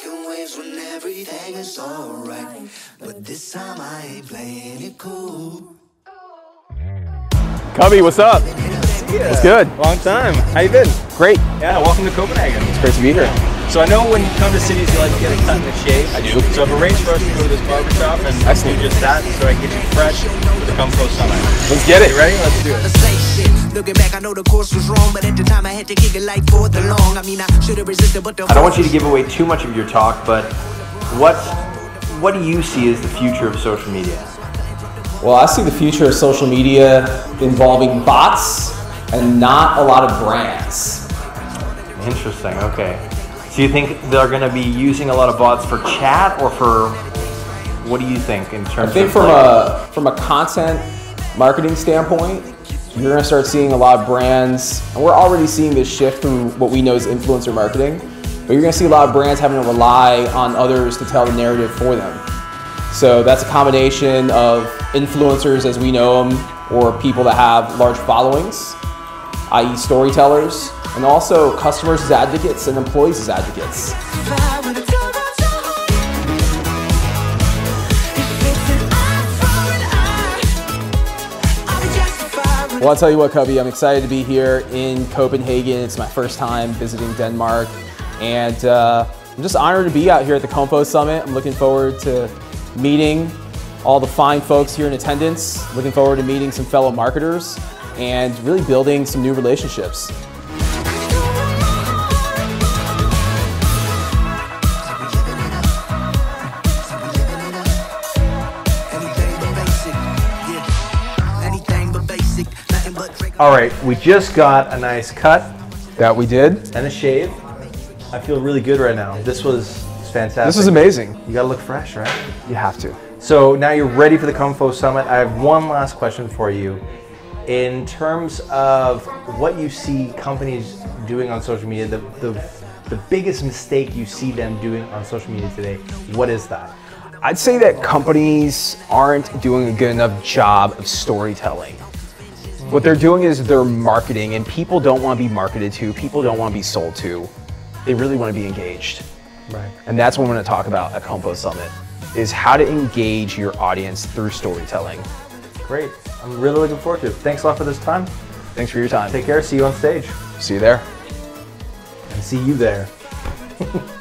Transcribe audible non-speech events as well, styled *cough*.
making waves when everything is alright. But this time I ain't playing it cool. Kubby, what's up? What's good? Long time. How you been? Great. Yeah, welcome to Copenhagen. It's great to be here. So I know when you come to cities, you like to get a cut and a shave. I do. So I've arranged for us to go to this barber shop and Excellent. do just that, so I can get you fresh for the Komfo Summit. Let's get it. You ready? Let's do it. The same shit. Looking back, I know the course was wrong, but at the time I had to kick it like for the long. I mean, I should have resisted, but the I don't want you to give away too much of your talk, but what what do you see as the future of social media? Well, I see the future of social media involving bots and not a lot of brands. Interesting. Okay. So you think they're going to be using a lot of bots for chat or for what do you think in terms? I think from like- a from a content marketing standpoint, you're gonna start seeing a lot of brands, and we're already seeing this shift through what we know as influencer marketing. But you're gonna see a lot of brands having to rely on others to tell the narrative for them. So that's a combination of influencers as we know them, or people that have large followings, i.e., storytellers, and also customers as advocates and employees as advocates. Well, I'll tell you what, Kubby, I'm excited to be here in Copenhagen. It's my first time visiting Denmark, and uh, I'm just honored to be out here at the Komfo Summit. I'm looking forward to meeting all the fine folks here in attendance, looking forward to meeting some fellow marketers, and really building some new relationships. All right, we just got a nice cut That we did. and a shave. I feel really good right now. This was fantastic. This is amazing. You got to look fresh, right? You have to. So now you're ready for the Komfo Summit. I have one last question for you. In terms of what you see companies doing on social media, the, the, the biggest mistake you see them doing on social media today, what is that? I'd say that companies aren't doing a good enough job of storytelling. What they're doing is they're marketing, and people don't want to be marketed to, people don't want to be sold to. They really want to be engaged. Right. And that's what we're going to talk about at Komfo Summit is how to engage your audience through storytelling. Great. I'm really looking forward to it. Thanks a lot for this time. Thanks for your time. Take care. See you on stage. See you there. And see you there. *laughs*